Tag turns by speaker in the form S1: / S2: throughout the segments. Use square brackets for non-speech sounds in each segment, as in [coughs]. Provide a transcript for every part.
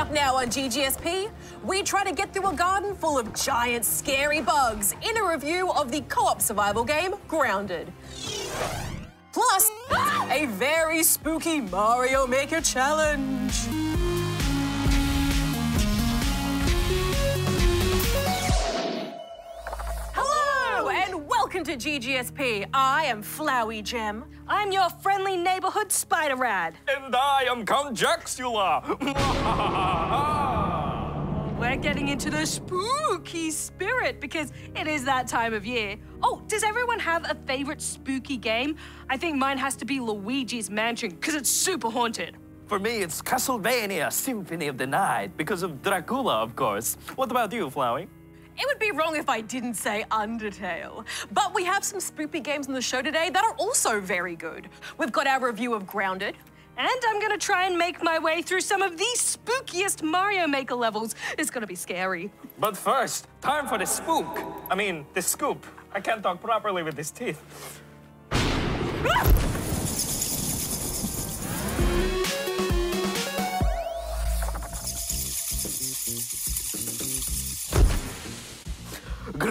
S1: up now on GGSP, we try to get through a garden full of giant, scary bugs in a review of the co-op survival game Grounded. Plus, a very spooky Mario Maker challenge. Welcome to GGSP. I am Flowey Gem.
S2: I'm your friendly neighborhood spider rad.
S3: And I am Count Jaxula. [laughs]
S2: We're getting into the spooky spirit because it is that time of year. Oh, does everyone have a favorite spooky game? I think mine has to be Luigi's Mansion because it's super haunted.
S3: For me, it's Castlevania Symphony of the Night because of Dracula, of course. What about you, Flowey?
S1: It would be wrong if I didn't say Undertale. But we have some spooky games on the show today that are also very good. We've got our review of Grounded.
S2: And I'm gonna try and make my way through some of the spookiest Mario Maker levels. It's gonna be scary.
S3: But first, time for the spook. I mean, the scoop. I can't talk properly with these teeth. Ah!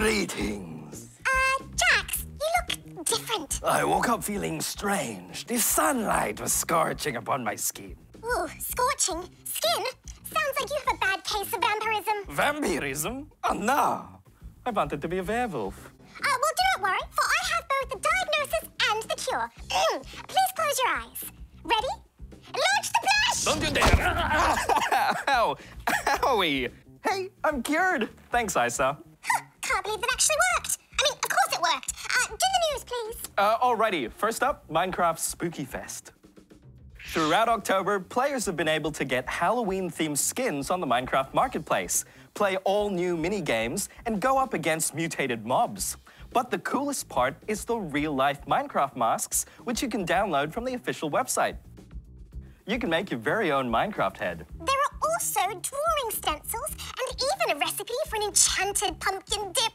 S3: Greetings.
S4: Uh, Jax, you look different.
S3: I woke up feeling strange. The sunlight was scorching upon my skin.
S4: Ooh, scorching. Skin? Sounds like you have a bad case of vampirism.
S3: Vampirism? Oh no. I wanted to be a werewolf.
S4: Uh, well, do not worry, for I have both the diagnosis and the cure. Mm. Please close your eyes. Ready? Launch the flash!
S3: Don't you dare! [laughs] Ow! Owie! Hey, I'm cured. Thanks, Isa.
S4: Can't believe that actually worked. I mean, of course it worked. Uh, do the news, please.
S3: Uh, alrighty, first up, Minecraft Spooky Fest. Throughout October, players have been able to get Halloween-themed skins on the Minecraft Marketplace, play all new mini-games, and go up against mutated mobs. But the coolest part is the real-life Minecraft masks, which you can download from the official website. You can make your very own Minecraft head.
S4: There are also drawing stencils a recipe for an enchanted pumpkin dip.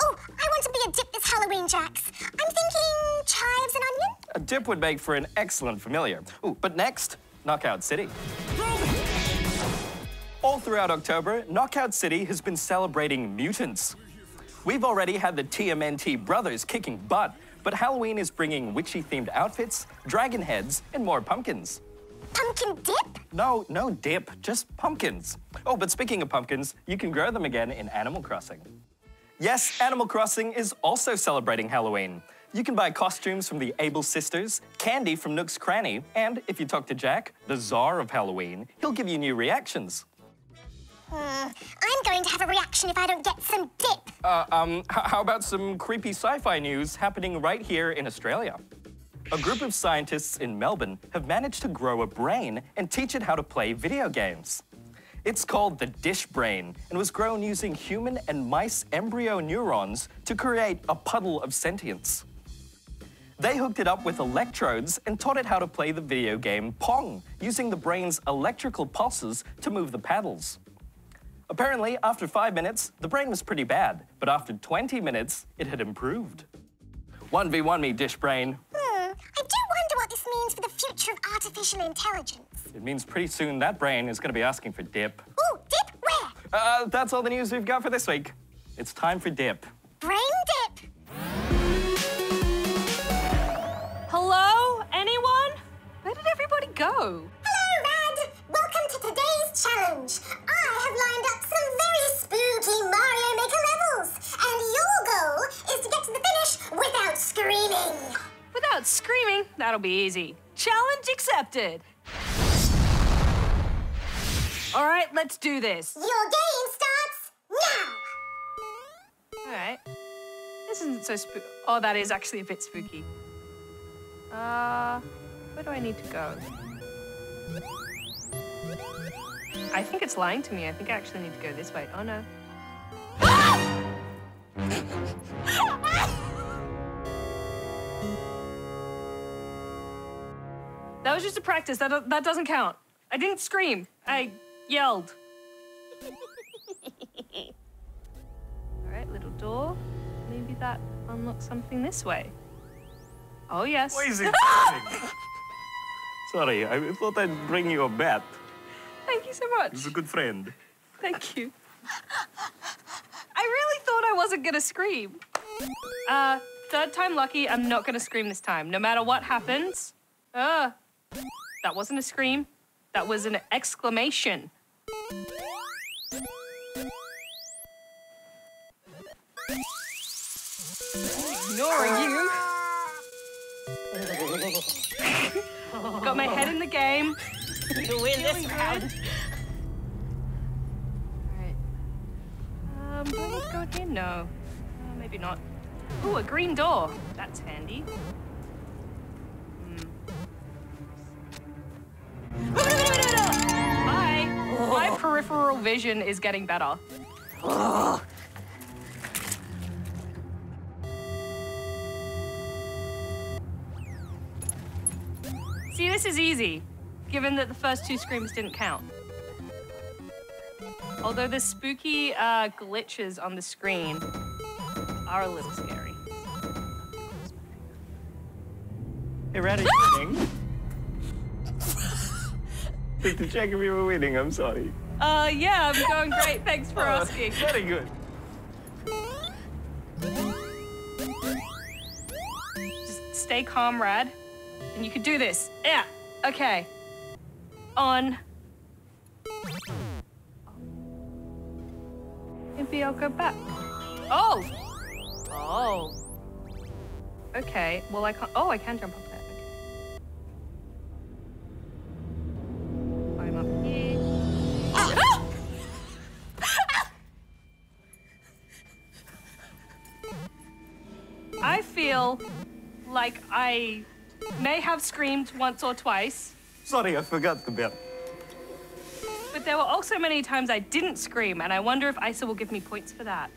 S4: Oh, I want to be a dip this Halloween, Jax. I'm thinking chives and onion?
S3: A dip would make for an excellent familiar. Ooh, but next, Knockout City. All throughout October, Knockout City has been celebrating mutants. We've already had the TMNT brothers kicking butt, but Halloween is bringing witchy-themed outfits, dragon heads, and more pumpkins.
S4: Pumpkin dip?
S3: No, no dip, just pumpkins. Oh, but speaking of pumpkins, you can grow them again in Animal Crossing. Yes, Animal Crossing is also celebrating Halloween. You can buy costumes from the Able Sisters, candy from Nook's Cranny, and if you talk to Jack, the czar of Halloween, he'll give you new reactions.
S4: Hmm, I'm going to have a reaction if I don't get some dip.
S3: Uh, um, how about some creepy sci-fi news happening right here in Australia? A group of scientists in Melbourne have managed to grow a brain and teach it how to play video games. It's called the dish brain and was grown using human and mice embryo neurons to create a puddle of sentience. They hooked it up with electrodes and taught it how to play the video game Pong, using the brain's electrical pulses to move the paddles. Apparently, after five minutes, the brain was pretty bad, but after 20 minutes, it had improved. 1v1 me, dish brain.
S4: Hmm, I do wonder what this means for the future of artificial intelligence.
S3: It means pretty soon that brain is going to be asking for dip.
S4: Ooh, dip where?
S3: Uh, that's all the news we've got for this week. It's time for dip.
S4: Brain dip.
S2: Hello? Anyone? Where did everybody go?
S4: Hello, Rad. Welcome to today's challenge. I have lined up some very spooky Mario Maker levels, and your goal is to get to the finish without screaming.
S2: Without screaming, that'll be easy. Challenge accepted. All right, let's do this.
S4: Your game starts now.
S2: All right. This isn't so spooky. Oh, that is actually a bit spooky. Uh, where do I need to go? I think it's lying to me. I think I actually need to go this way. Oh no. [laughs] [laughs] That was just a practice. That, that doesn't count. I didn't scream. I yelled. All right, little door. Maybe that unlocks something this way. Oh, yes.
S3: Why is it [laughs] Sorry, I thought I'd bring you a bat.
S2: Thank you so much.
S3: He's a good friend.
S2: Thank you. I really thought I wasn't gonna scream. Uh, third time lucky, I'm not gonna scream this time. No matter what happens. Uh, that wasn't a scream. That was an exclamation. Ignoring you. [laughs] Got my head in the game.
S1: You win this round.
S2: Alright. Um, do I need to go in here? No. Uh, maybe not. Ooh, a green door. That's handy. Peripheral vision is getting better. See, this is easy, given that the first two screams didn't count. Although the spooky uh, glitches on the screen are a little scary.
S3: Hey, Red, are you winning? Check if you were winning, I'm sorry.
S2: Uh, yeah, I'm going great. Thanks for asking.
S3: Very good.
S2: Just stay calm, Rad. And you can do this. Yeah. Okay. On. Maybe I'll go back. Oh! Oh. Okay. Well, I can't. Oh, I can jump up I may have screamed once or twice,
S3: Sorry, I forgot the bell.
S2: but there were also many times I didn't scream, and I wonder if Isa will give me points for that.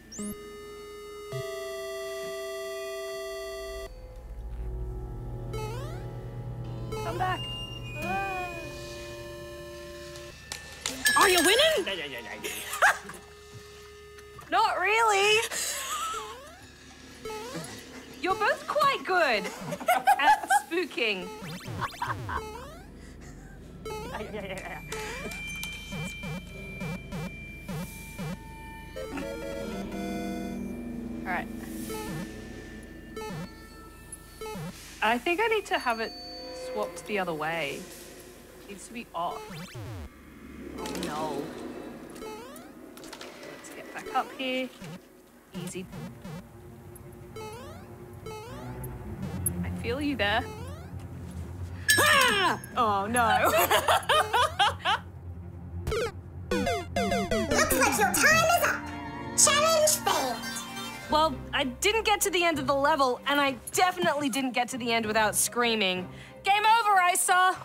S2: Good at spooking. All right. I think I need to have it swapped the other way. It needs to be off. Oh no. Let's get back up here. Easy. Feel you there. [laughs]
S1: Oh no. [laughs]
S4: Looks like your time is up. Challenge failed.
S2: Well, I didn't get to the end of the level, and I definitely didn't get to the end without screaming. Game over, Isa!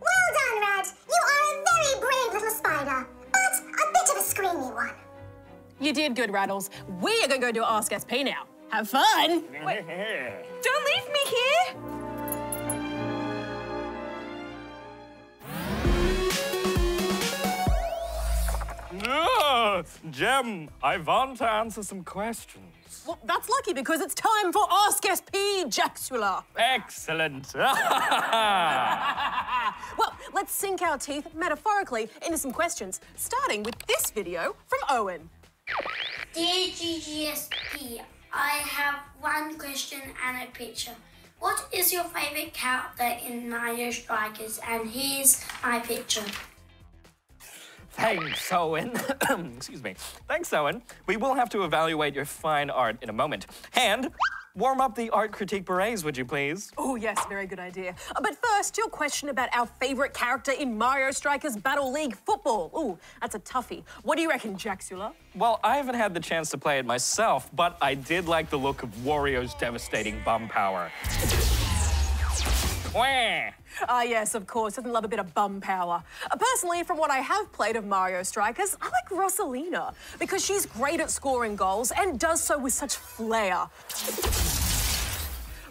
S4: Well done, Red. You are a very brave little spider, but a bit of a screamy one.
S1: you did good, Rattles. We are going to go do Ask SP now. Have fun.
S2: Wait, Don't leave me here!
S3: Ah, Jem, I want to answer some questions.
S1: Well, that's lucky because it's time for Ask SP Jaxula.
S3: Excellent. [laughs]
S1: Well, let's sink our teeth metaphorically into some questions, starting with this video from Owen.
S5: Dear GGSP, I have one question and a picture. What is your favourite character in Mario Strikers? And here's my picture.
S3: Thanks, Owen. [coughs] Excuse me. Thanks, Owen. We will have to evaluate your fine art in a moment. And warm up the art critique berets, would you please?
S1: Oh, yes, very good idea. Uh, But first, your question about our favorite character in Mario Strikers Battle League football. Ooh, that's a toughie. What do you reckon, Jaxula?
S3: Well, I haven't had the chance to play it myself, but I did like the look of Wario's devastating bum power.
S1: Ah, yes, of course. Doesn't love a bit of bum power. Uh, personally, from what I have played of Mario Strikers, I like Rosalina because she's great at scoring goals and does so with such flair.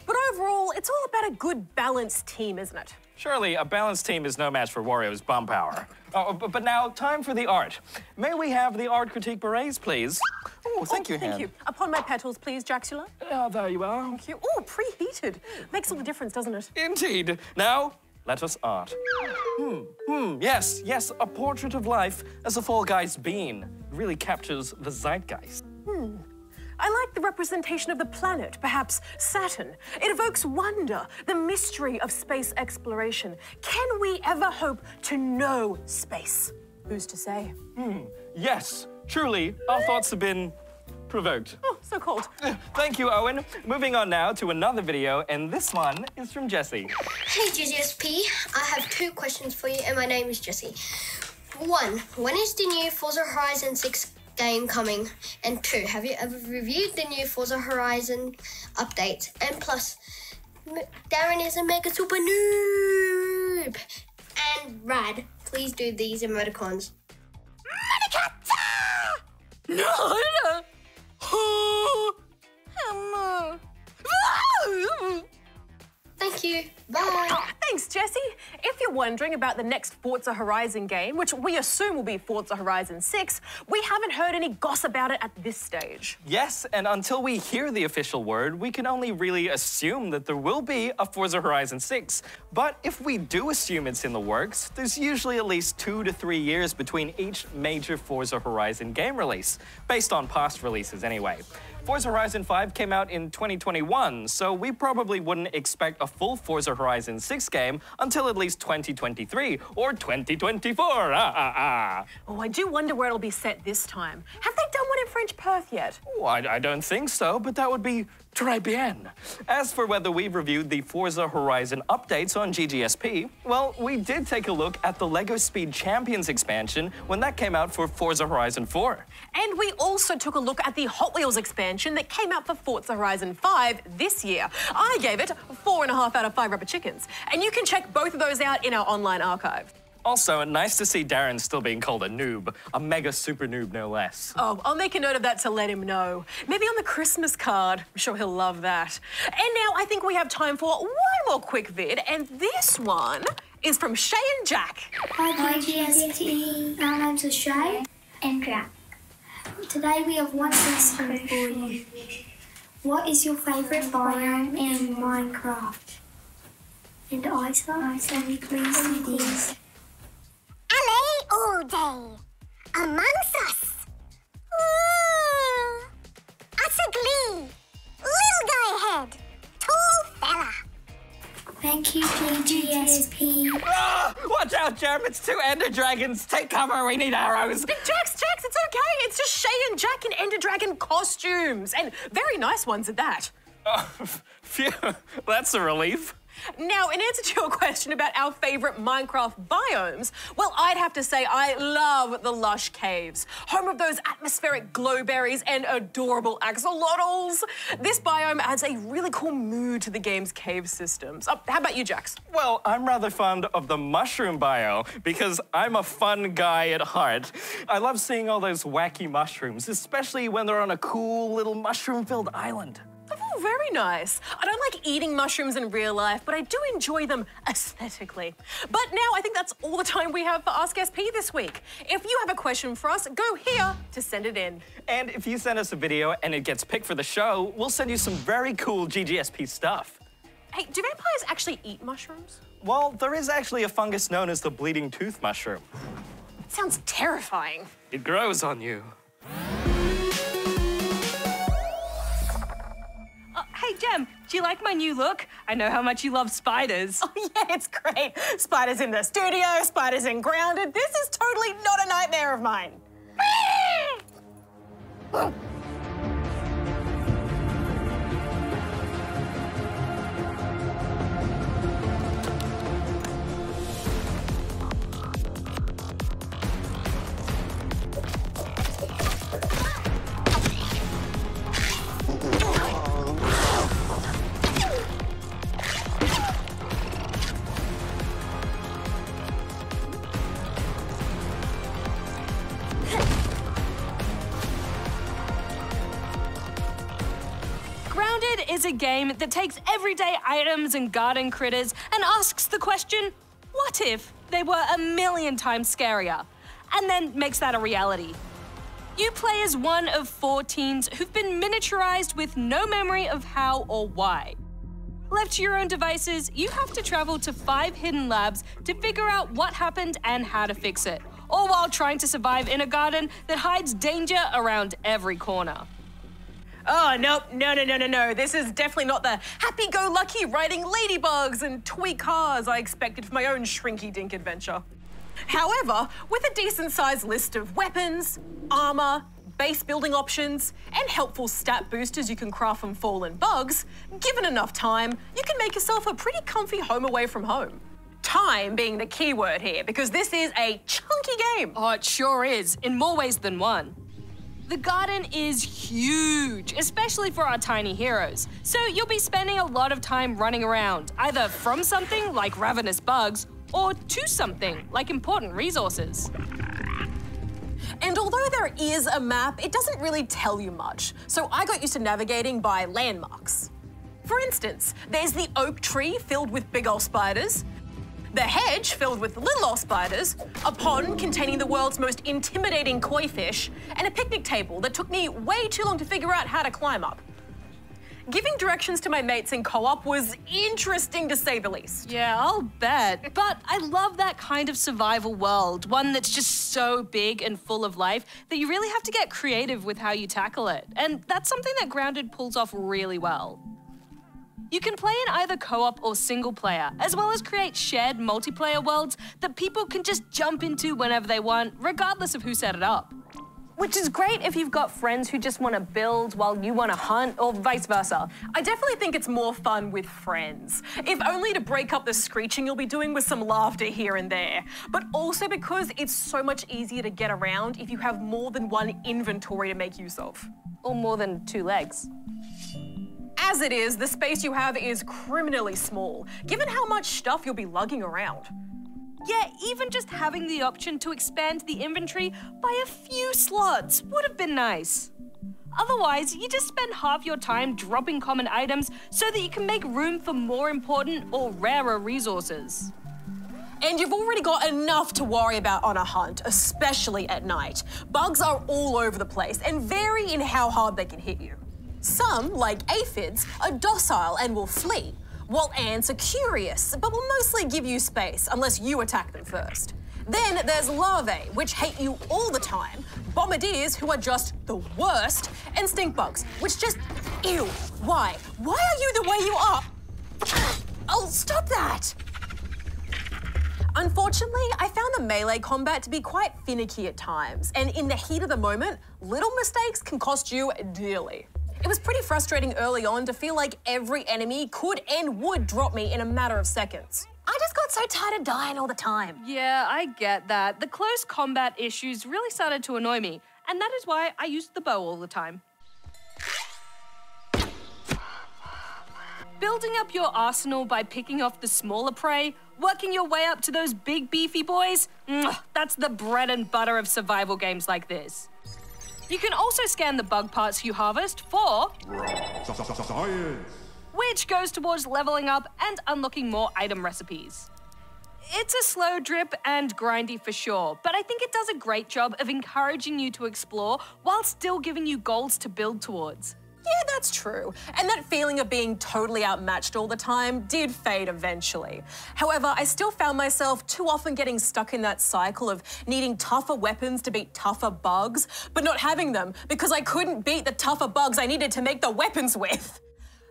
S1: But overall, it's all about a good balanced team, isn't it?
S3: Surely a balanced team is no match for Wario's bum power. Oh, but, but now, time for the art. May we have the art critique berets, please? Oh, thank
S1: Oh,
S3: you,
S1: Thank
S3: Han.
S1: you. Upon my petals, please, Jaxula.
S3: Oh, there you are.
S1: Thank you. Oh, preheated. Makes all the difference, doesn't it?
S3: Indeed. Now, Let us art. Hmm, hmm, yes, yes, a portrait of life as a Fall Guys bean really captures the zeitgeist.
S1: I like the representation of the planet, perhaps Saturn. It evokes wonder, the mystery of space exploration. Can we ever hope to know space? Who's to say?
S3: Hmm, yes, truly, our thoughts have been provoked.
S1: Oh, so cold.
S3: Thank you, Owen. Moving on now to another video, and this one is from Jesse.
S6: Hey GGSP, I have two questions for you, and my name is Jesse. One, when is the new Forza Horizon 6 game coming? And two, have you ever reviewed the new Forza Horizon update? And plus, M- Darren is a mega super noob. And Rad, please do these emoticons.
S2: No!
S6: Thank you. Bye. [laughs]
S1: Jesse. If you're wondering about the next Forza Horizon game, which we assume will be Forza Horizon 6, we haven't heard any goss about it at this stage.
S3: Yes, and until we hear the official word, we can only really assume that there will be a Forza Horizon 6. But if we do assume it's in the works, there's usually at least two to three years between each major Forza Horizon game release, based on past releases anyway. Forza Horizon 5 came out in 2021, so we probably wouldn't expect a full Forza Horizon 6 game until at least 2023 or 2024. Ah, ah, ah.
S1: Oh, I do wonder where it'll be set this time. Have they done one in French Perth yet?
S3: Oh, I, I don't think so, but that would be très bien. As for whether we've reviewed the Forza Horizon updates on GGSP, well, we did take a look at the LEGO Speed Champions expansion when that came out for Forza Horizon 4.
S1: And we also took a look at the Hot Wheels expansion that came out for Forza Horizon 5 this year. I gave it four and a half out of five rubber chickens. And you can check both of those out in our online archive.
S3: Also, nice to see Darren still being called a noob, a mega super noob no less.
S1: Oh, I'll make a note of that to let him know. Maybe on the Christmas card. I'm sure he'll love that. And now I think we have time for one more quick vid, and this one is from Shay and Jack.
S7: Hi GST, our name's Shay and Jack. Today we have one question for you. What is your favourite biome in Minecraft? And Isa, Isa, please do this.
S4: LA all day. Amongst us. Ooh. Utter glee. Little guy head. Tall fella.
S7: Thank you GGSP.
S3: Ah, watch out, Jerem, it's two ender dragons. Take cover, we need arrows.
S1: Jax, Jax, it's okay. It's just Shay and Jack in Ender Dragon costumes, and very nice ones at that.
S3: Oh, [laughs] phew, that's a relief.
S1: Now, in answer to your question about our favourite Minecraft biomes, well, I'd have to say I love the lush caves, home of those atmospheric glowberries and adorable axolotls. This biome adds a really cool mood to the game's cave systems. Oh, how about you, Jax?
S3: Well, I'm rather fond of the mushroom biome because I'm a fun guy at heart. I love seeing all those wacky mushrooms, especially when they're on a cool little mushroom filled island.
S1: Oh, very nice. I don't like eating mushrooms in real life, but I do enjoy them aesthetically. But now I think that's all the time we have for Ask SP this week. If you have a question for us, go here to send it in.
S3: And if you send us a video and it gets picked for the show, we'll send you some very cool GGSP stuff.
S1: Hey, do vampires actually eat mushrooms?
S3: Well, there is actually a fungus known as the bleeding tooth mushroom.
S1: Sounds terrifying.
S3: It grows on you.
S2: Hey, Jem, do you like my new look? I know how much you love spiders. [laughs]
S1: Oh, yeah, it's great. Spiders in the studio, spiders in grounded. This is totally not a nightmare of mine. [laughs]
S2: is a game that takes everyday items and garden critters and asks the question, what if they were a million times scarier? And then makes that a reality. You play as one of four teens who've been miniaturized with no memory of how or why. Left to your own devices, you have to travel to five hidden labs to figure out what happened and how to fix it, all while trying to survive in a garden that hides danger around every corner.
S1: Oh, nope, no, no, no, no, no. This is definitely not the happy go lucky riding ladybugs and toy cars I expected for my own shrinky dink adventure. However, with a decent sized list of weapons, armour, base building options, and helpful stat boosters you can craft from fallen bugs, given enough time, you can make yourself a pretty comfy home away from home. Time being the key word here, because this is a chunky game.
S2: Oh, it sure is, in more ways than one. The garden is huge, especially for our tiny heroes. So you'll be spending a lot of time running around, either from something like ravenous bugs or to something like important resources.
S1: And although there is a map, it doesn't really tell you much. So I got used to navigating by landmarks. For instance, there's the oak tree filled with big ol' spiders, the hedge filled with little ol' spiders, a pond containing the world's most intimidating koi fish, and a picnic table that took me way too long to figure out how to climb up. Giving directions to my mates in co-op was interesting to say the least.
S2: Yeah, I'll bet. But I love that kind of survival world, one that's just so big and full of life that you really have to get creative with how you tackle it. And that's something that Grounded pulls off really well. You can play in either co op or single player, as well as create shared multiplayer worlds that people can just jump into whenever they want, regardless of who set it up. Which is great if you've got friends who just want to build while you want to hunt, or vice versa.
S1: I definitely think it's more fun with friends, if only to break up the screeching you'll be doing with some laughter here and there, but also because it's so much easier to get around if you have more than one inventory to make use of.
S2: Or more than two legs.
S1: As it is, the space you have is criminally small, given how much stuff you'll be lugging around.
S2: Yeah, even just having the option to expand the inventory by a few slots would have been nice. Otherwise, you just spend half your time dropping common items so that you can make room for more important or rarer resources.
S1: And you've already got enough to worry about on a hunt, especially at night. Bugs are all over the place and vary in how hard they can hit you. Some, like aphids, are docile and will flee, while ants are curious, but will mostly give you space unless you attack them first. Then there's larvae, which hate you all the time, bombardiers, who are just the worst, and stink bugs, which just, ew, why? Why are you the way you are? Oh, stop that! Unfortunately, I found the melee combat to be quite finicky at times, and in the heat of the moment, little mistakes can cost you dearly. It was pretty frustrating early on to feel like every enemy could and would drop me in a matter of seconds. I just got so tired of dying all the time.
S2: Yeah, I get that. The close combat issues really started to annoy me, and that is why I used the bow all the time. Building up your arsenal by picking off the smaller prey, working your way up to those big beefy boys, that's the bread and butter of survival games like this. You can also scan the bug parts you harvest for
S8: Science.
S2: which goes towards leveling up and unlocking more item recipes. It's a slow drip and grindy for sure, but I think it does a great job of encouraging you to explore while still giving you goals to build towards.
S1: Yeah, that's true. And that feeling of being totally outmatched all the time did fade eventually. However, I still found myself too often getting stuck in that cycle of needing tougher weapons to beat tougher bugs, but not having them because I couldn't beat the tougher bugs I needed to make the weapons with.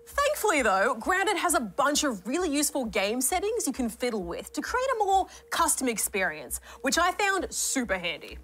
S1: Thankfully, though, Grounded has a bunch of really useful game settings you can fiddle with to create a more custom experience, which I found super handy.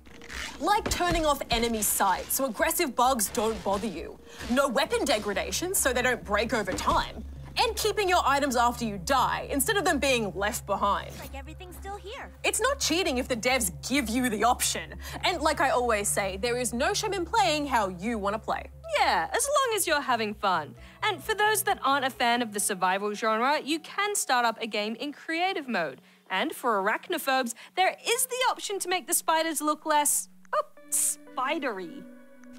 S1: Like turning off enemy sight so aggressive bugs don't bother you, no weapon degradation so they don't break over time, and keeping your items after you die instead of them being left behind.
S9: Like everything's still here.
S1: It's not cheating if the devs give you the option. And like I always say, there is no shame in playing how you want to play.
S2: Yeah, as long as you're having fun. And for those that aren't a fan of the survival genre, you can start up a game in creative mode. And for arachnophobes, there is the option to make the spiders look less, oh, spidery.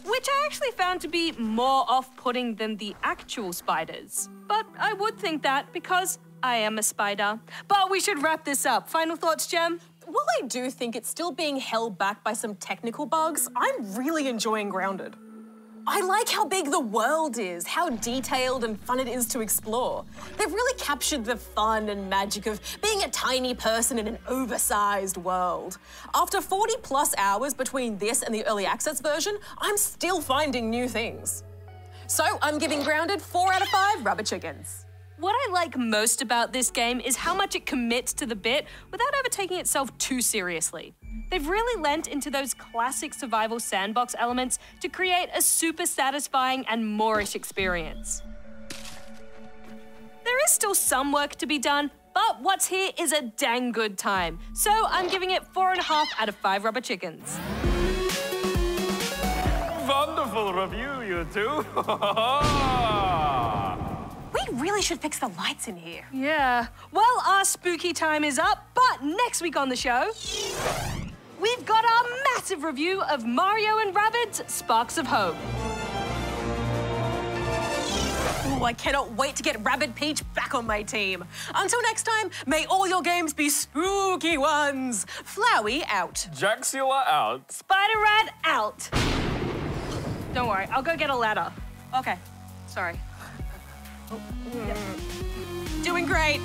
S2: Which I actually found to be more off putting than the actual spiders. But I would think that because I am a spider. But we should wrap this up. Final thoughts, Jem?
S1: While I do think it's still being held back by some technical bugs, I'm really enjoying Grounded. I like how big the world is, how detailed and fun it is to explore. They've really captured the fun and magic of being a tiny person in an oversized world. After 40 plus hours between this and the early access version, I'm still finding new things. So I'm giving Grounded four out of five rubber chickens.
S2: What I like most about this game is how much it commits to the bit without taking itself too seriously. They've really lent into those classic survival sandbox elements to create a super satisfying and moreish experience. There is still some work to be done, but what's here is a dang good time. So I'm giving it four and a half out of five rubber chickens.
S3: Wonderful review, you two. [laughs]
S1: We really should fix the lights in here.
S2: Yeah. Well, our spooky time is up, but next week on the show, we've got our massive review of Mario and Rabbids Sparks of Hope.
S1: Ooh, I cannot wait to get Rabbid Peach back on my team. Until next time, may all your games be spooky ones. Flowey out.
S3: Jaxula out.
S2: Spider Rat out. Don't worry, I'll go get a ladder. Okay, sorry.
S1: Doing great.